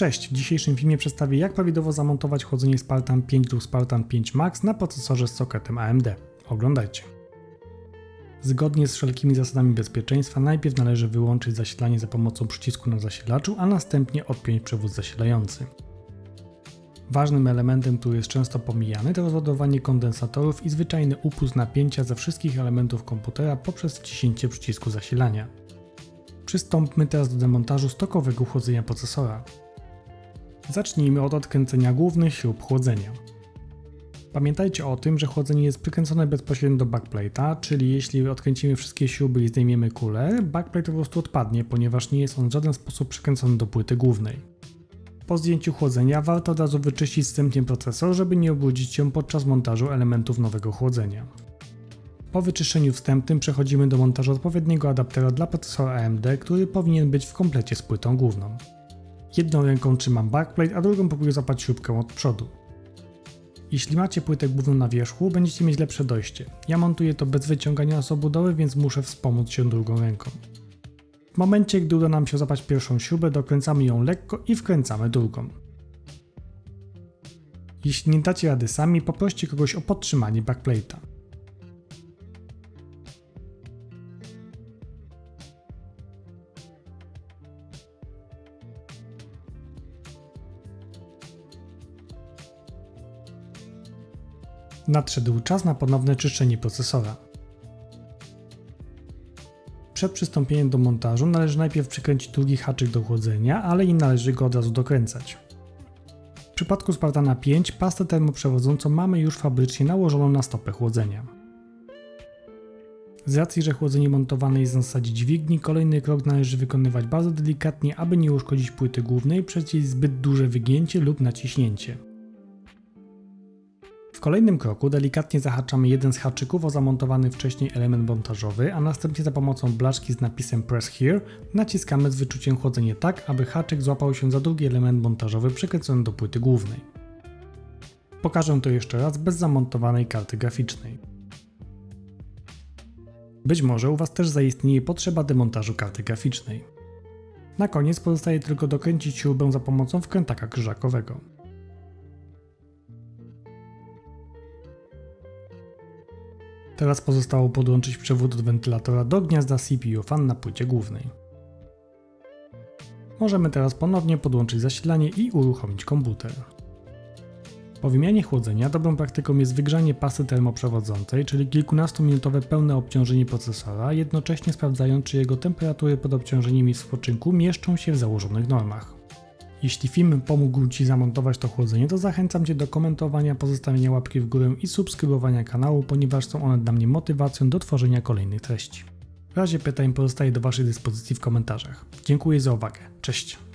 Cześć, w dzisiejszym filmie przedstawię jak prawidłowo zamontować chłodzenie Spartan 5 lub Spartan 5 Max na procesorze z sokietem AMD. Oglądajcie. Zgodnie z wszelkimi zasadami bezpieczeństwa najpierw należy wyłączyć zasilanie za pomocą przycisku na zasilaczu, a następnie odpiąć przewód zasilający. Ważnym elementem, który jest często pomijany, to rozładowanie kondensatorów i zwyczajny upust napięcia ze wszystkich elementów komputera poprzez wciśnięcie przycisku zasilania. Przystąpmy teraz do demontażu stokowego chłodzenia procesora. Zacznijmy od odkręcenia głównych śrub chłodzenia. Pamiętajcie o tym, że chłodzenie jest przykręcone bezpośrednio do backplate'a, czyli jeśli odkręcimy wszystkie śruby i zdejmiemy kulę, backplate po prostu odpadnie, ponieważ nie jest on w żaden sposób przykręcony do płyty głównej. Po zdjęciu chłodzenia warto od razu wyczyścić wstępnie procesor, żeby nie obrudzić się podczas montażu elementów nowego chłodzenia. Po wyczyszczeniu wstępnym przechodzimy do montażu odpowiedniego adaptera dla procesora AMD, który powinien być w komplecie z płytą główną. Jedną ręką trzymam backplate, a drugą próbuję zapać śrubkę od przodu. Jeśli macie płytę główną na wierzchu, będziecie mieć lepsze dojście. Ja montuję to bez wyciągania z obudowy, więc muszę wspomóc się drugą ręką. W momencie, gdy uda nam się zapać pierwszą śrubę, dokręcamy ją lekko i wkręcamy drugą. Jeśli nie dacie rady sami, poproście kogoś o podtrzymanie backplate'a. Nadszedł czas na ponowne czyszczenie procesora. Przed przystąpieniem do montażu należy najpierw przykręcić drugi haczyk do chłodzenia, ale nie należy go od razu dokręcać. W przypadku Spartana 5 pastę termoprzewodzącą mamy już fabrycznie nałożoną na stopę chłodzenia. Z racji, że chłodzenie montowane jest na zasadzie dźwigni, kolejny krok należy wykonywać bardzo delikatnie, aby nie uszkodzić płyty głównej przez jej zbyt duże wygięcie lub naciśnięcie. W kolejnym kroku delikatnie zahaczamy jeden z haczyków o zamontowany wcześniej element montażowy, a następnie za pomocą blaszki z napisem Press Here naciskamy z wyczuciem chłodzenie tak, aby haczyk złapał się za drugi element montażowy przykręcony do płyty głównej. Pokażę to jeszcze raz bez zamontowanej karty graficznej. Być może u Was też zaistnieje potrzeba demontażu karty graficznej. Na koniec pozostaje tylko dokręcić śrubę za pomocą wkrętaka krzyżakowego. Teraz pozostało podłączyć przewód od wentylatora do gniazda CPU fan na płycie głównej. Możemy teraz ponownie podłączyć zasilanie i uruchomić komputer. Po wymianie chłodzenia dobrą praktyką jest wygrzanie pasy termoprzewodzącej, czyli kilkunastominutowe pełne obciążenie procesora, jednocześnie sprawdzając czy jego temperatury pod obciążeniem i w spoczynku mieszczą się w założonych normach. Jeśli film pomógł Ci zamontować to chłodzenie, to zachęcam Cię do komentowania, pozostawienia łapki w górę i subskrybowania kanału, ponieważ są one dla mnie motywacją do tworzenia kolejnych treści. W razie pytań pozostaje do Waszej dyspozycji w komentarzach. Dziękuję za uwagę. Cześć!